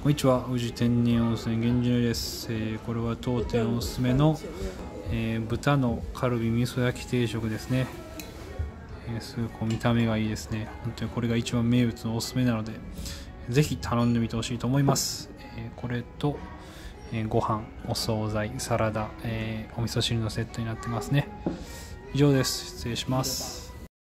こんにちは。宇治天然温泉源氏です、えー、これは当店おすすめの、えー、豚のカルビ味噌焼き定食ですね、えー、すごい見た目がいいですね。本当にこれが一番名物のおすすめなのでぜひ頼んでみてほしいと思います、えこれと、えご飯お惣菜サラダ、えお味噌汁のセットになってますね。以上です。失礼します。